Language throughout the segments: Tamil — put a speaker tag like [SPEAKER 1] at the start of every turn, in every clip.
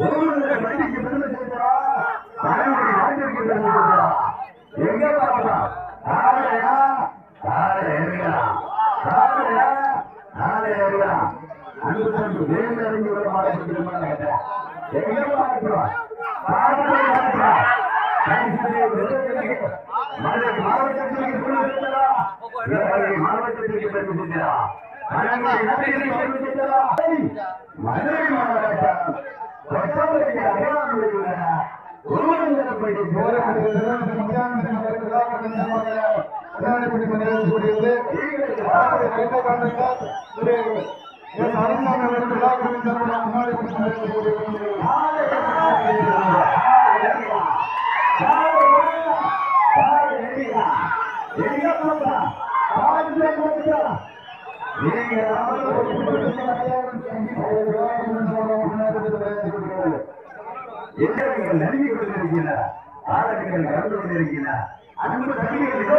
[SPEAKER 1] ஒருவருடைய வண்டிக்கு பெருமை சேர்க்கிறா தலைமுறை நாட்டிற்கு பெருமை சேர்க்கிறா எங்க பார்க்கலாம் ஆலையா அன்பு தம்பி அறிஞ்சு மாட்டேன் கேட்டேன் எங்க பார்க்கிறோம் பார்க்கிறோம் மாவட்டத்திற்கு பெருமை மாவட்டத்திற்கு பெருமை சேர்க்கிறா மதுரை நகரில் பெருமை சேர்க்கிறா மதுரை மாவட்டம் கொட்டாம்பட்டி அடையாளம் உள்ள ஒருவருடைய எங்கள் கொண்டிருக்கிறார் ஆளுநர்கள் கலந்து கொண்டிருக்கிறார் அன்பு தம்பிகளோ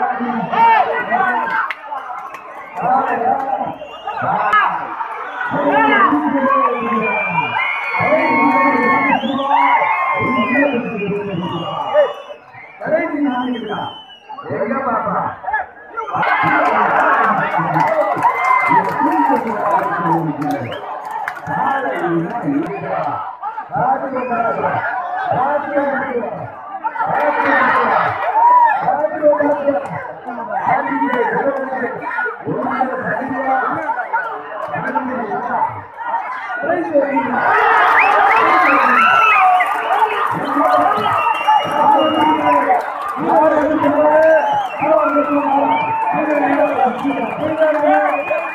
[SPEAKER 1] எங்க பக்கம் வந்துட்டோம் அன்பு